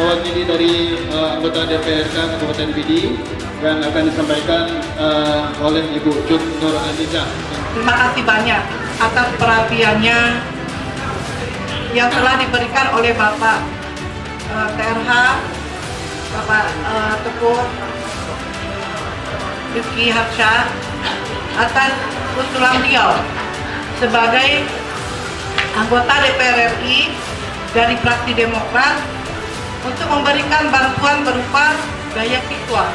mewakili dari uh, anggota DPRK Kabupaten Pidi yang akan disampaikan uh, oleh Ibu Cut Nur Aziza. Terima kasih banyak atas perhatiannya yang telah diberikan oleh Bapak uh, TRH, Bapak uh, Teguh Rifki Harsha atas usulan beliau sebagai anggota DPR RI dari fraksi Demokrat untuk memberikan bantuan berupa gaya siswa.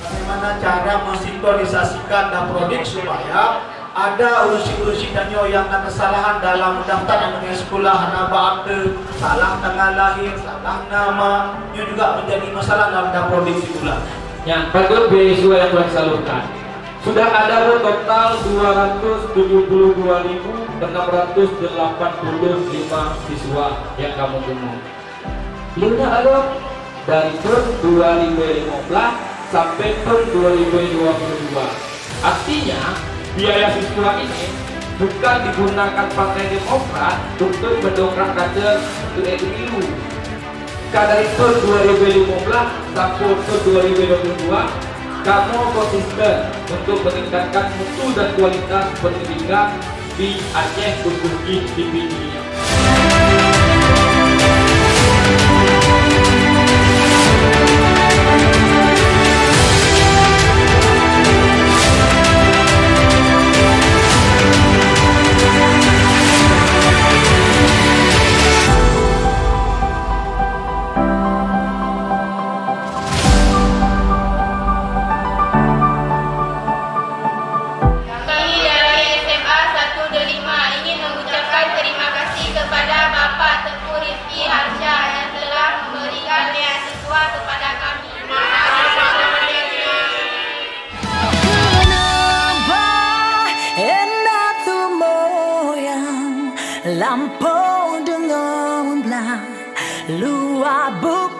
Bagaimana cara mensinkronisasikan dan produk supaya ada urusi-urusi danyo yang ada kesalahan dalam daftar dengan sekolah nama akte, salah tanggal lahir, salah nama, itu juga menjadi masalah dalam daftar produksi pula. Yang berikut beasiswa yang telah disalurkan sudah ada total 272.685 siswa yang kamu temu. Luna ada dari tahun 2015 sampai tahun 2022 artinya biaya siswa ini bukan digunakan partai demokrat untuk mendongkrak kader untuk pemilu dari tahun 2015 sampai tahun 2022 kamu konsisten untuk meningkatkan mutu dan kualitas pendidikan di Aceh khususnya di lampo dengan belah luar bukit